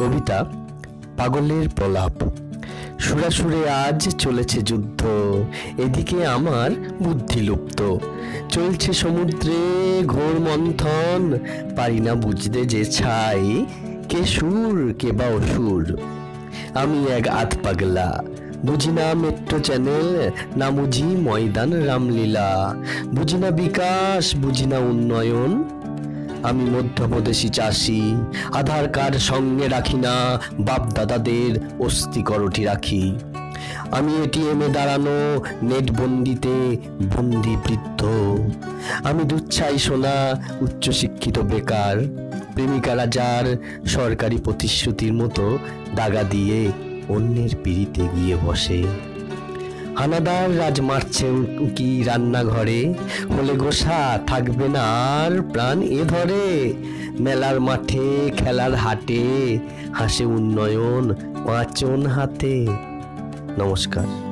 কবিতা, পাগলের প্রলাপ। সুরাসুরে আজ চলেছে যুদ্ধ, এদিকে আমার বুদ্ধি লুপ্ত। চলছে সমুদ্রে ঘোর মন্থন, পারি না বুঝতে যে ছাই, কে সুর, কে বা অসুর। আমি এক আধ পাগলা, বুঝি না মেট্রো চ্যানেল, না বুঝি ময়দান রামলীলা। বুঝি না বিকাশ, বুঝি না উন্নয়ন আমি মধ্যপ্রদেশি চাষি। আধার কার্ড সঙ্গে রাখি না বাপ দাদাদের অস্থি করটি রাখি। আমি এটিএমে দাঁড়ানো, নেট বন্দিতে বন্দি বৃদ্ধ। আমি দুচ্ছাই সোনা, উচ্চশিক্ষিত বেকার। প্রেমিকারা যার সরকারি প্রতিশ্রুতির মতো দাগা দিয়ে অন্যের পিড়িতে গিয়ে বসে। হানাদার রাজ মারছে কি রান্নাঘরে। হলে গোসা, থাকবে না আর প্রাণ এ ধরে। মেলার মাঠে, খেলার হাটে, হাসে উন্নয়ন পাঁচন হাতে। নমস্কার।